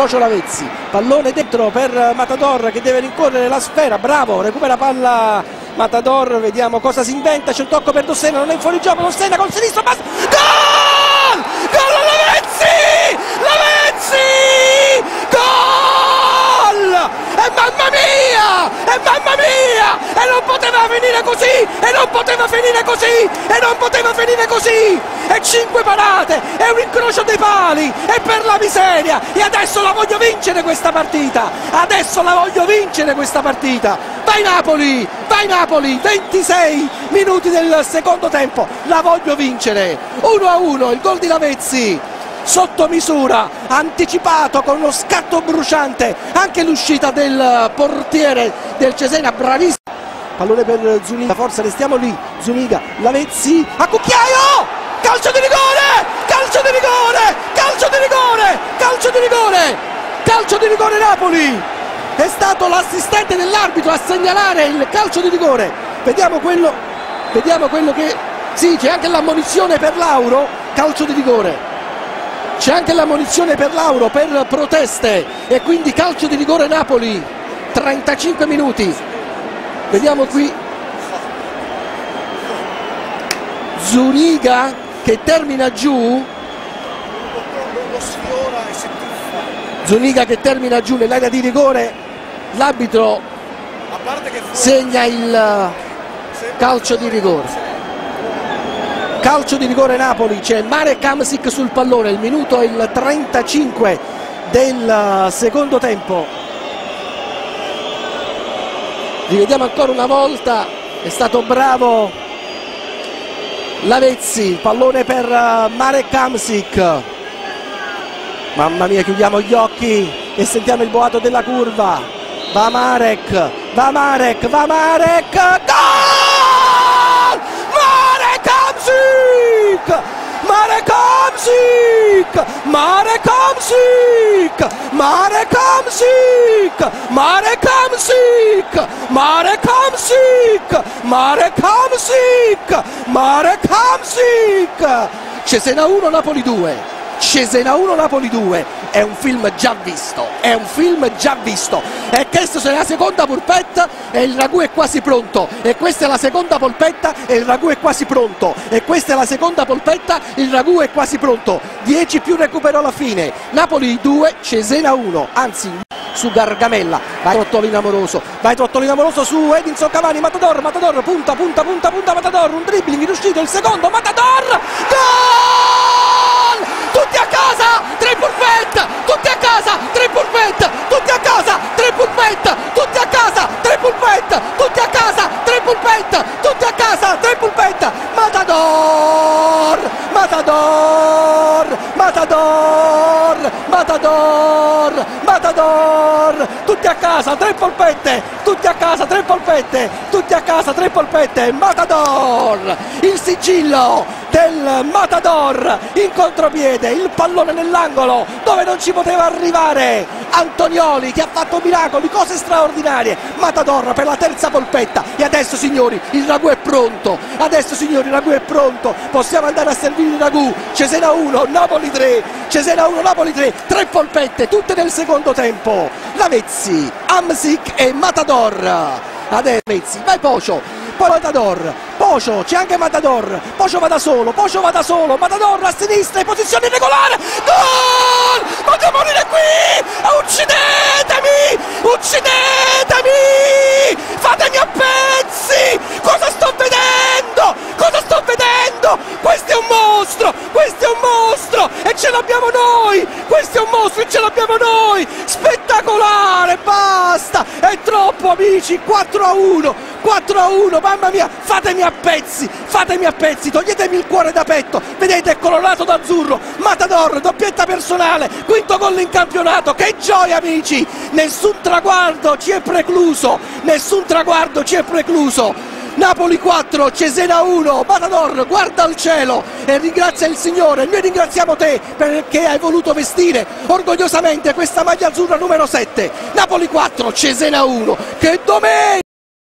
Pocio Lavezzi, pallone dentro per Matador che deve rincorrere la sfera, bravo, recupera palla Matador, vediamo cosa si inventa, c'è il tocco per Dossena, non è in fuori gioco, Dossena col sinistro, basta, gol! Gol Lavezzi! Lavezzi! Gol! E mamma mia! E mamma mia! E non poteva finire così! E non poteva finire così! E non poteva finire così! E cinque parate! E un incrocio dei pali! E per la miseria! E adesso la voglio vincere questa partita! Adesso la voglio vincere questa partita! Vai Napoli! Vai Napoli! 26 minuti del secondo tempo! La voglio vincere! 1 a 1 il gol di Lavezzi! sotto misura, anticipato con uno scatto bruciante, anche l'uscita del portiere del Cesena, bravissimo. Pallone per Zuniga, forza, restiamo lì, Zuniga, Lavezzi, a cucchiaio, calcio di rigore, calcio di rigore, calcio di rigore, calcio di rigore, calcio di rigore Napoli. È stato l'assistente dell'arbitro a segnalare il calcio di rigore. Vediamo quello, vediamo quello che... Sì, c'è anche l'ammonizione per Lauro, calcio di rigore. C'è anche la munizione per Lauro per proteste e quindi calcio di rigore Napoli. 35 minuti. Vediamo qui. Zuniga che termina giù Zuniga che termina giù nell'area di rigore. L'arbitro segna il calcio di rigore. Calcio di rigore Napoli c'è Marek Kamsik sul pallone il minuto è il 35 del secondo tempo. Rivediamo ancora una volta è stato bravo Lavezzi pallone per Marek Kamsik mamma mia chiudiamo gli occhi e sentiamo il boato della curva va Marek va Marek va Marek gol Marek Hamsik! Marek Hamsik! Marek Hamsik! Marek Hamsik! Marek Hamsik! Marek Hamsik! Marek Hamsik! Cesena 1 Napoli 2 Cesena 1 Napoli 2 è un film già visto è un film già visto. E questo è la seconda polpetta e il ragù è quasi pronto. E questa è la seconda polpetta e il ragù è quasi pronto. E questa è la seconda polpetta il ragù è quasi pronto. 10 più recupero alla fine. Napoli 2 Cesena 1 anzi su Gargamella. Vai Trottolino Amoroso vai Trottolino Amoroso su Edinson Cavani Matador Matador punta punta punta punta Matador. Un dribbling riuscito il secondo Matador Matador Matador Matador Matador. Tutti a casa tre polpette tutti a casa tre polpette tutti a casa tre polpette. Matador il sigillo del Matador in contropiede il pallone nell'angolo dove non ci poteva arrivare Antonioli che ha fatto miracoli cose straordinarie. Matador per la terza polpetta. E adesso signori il ragù è pronto. Adesso signori ragù è pronto. Possiamo andare a servire ragù. Cesena 1 Napoli 3 Cesena 1 Napoli 3 tre polpette tutte nel secondo tempo. Lavezzi Amsic e Matador. Adesso Lavezzi vai Pocio. Poi Matador, Pocio, c'è anche Matador, Pocio va da solo, Pocio va da solo, Matador a sinistra in posizione irregolare, gol! Devo morire qui! Uccidetemi! Uccidetemi! Questo è un mostro e ce l'abbiamo noi! Spettacolare! Basta! È troppo amici! 4 a 1! 4 a 1, mamma mia, fatemi a pezzi, fatemi a pezzi, toglietemi il cuore da petto, vedete è colorato d'azzurro, Matador, doppietta personale, quinto gol in campionato, che gioia amici, nessun traguardo ci è precluso, nessun traguardo ci è precluso. Napoli 4, Cesena 1, Matador guarda al cielo e ringrazia il Signore, noi ringraziamo te perché hai voluto vestire orgogliosamente questa maglia azzurra numero 7. Napoli 4, Cesena 1, che domenica!